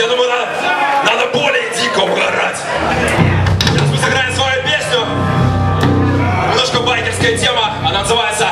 я думаю, надо, надо более дико угорать. Сейчас мы сыграем свою песню. Немножко байкерская тема, она называется